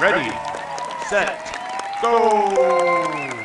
Ready, set, go!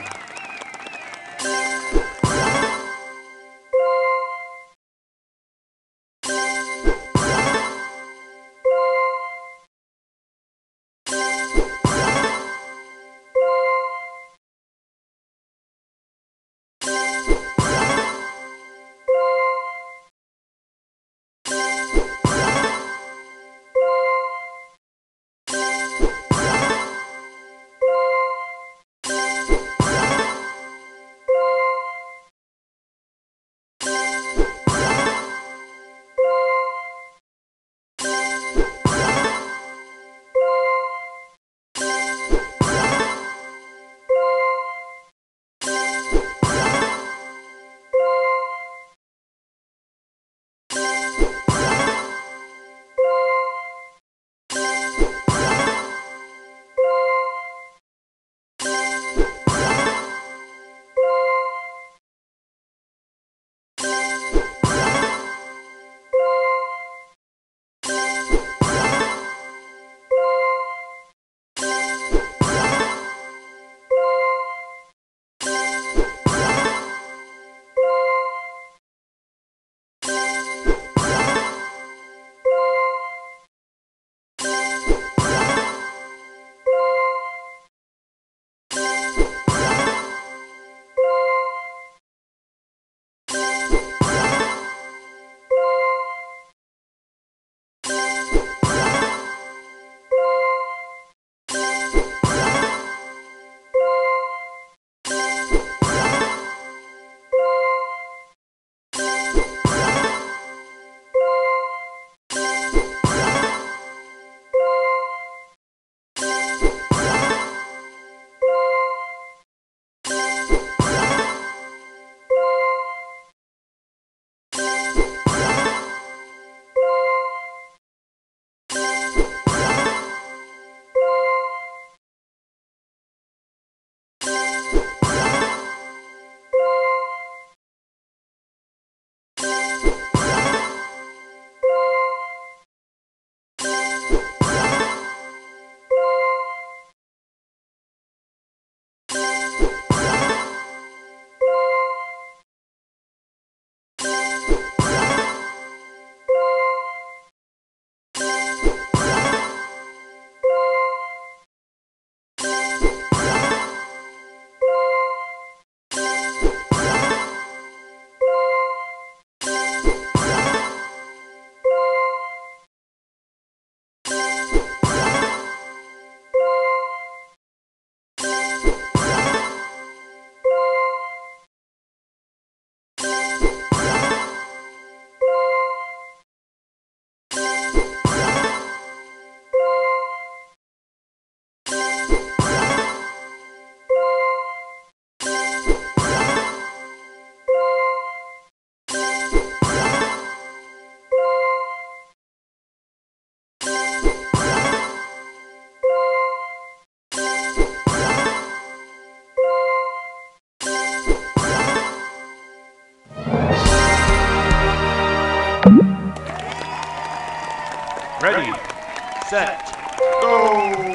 Ready, set, go!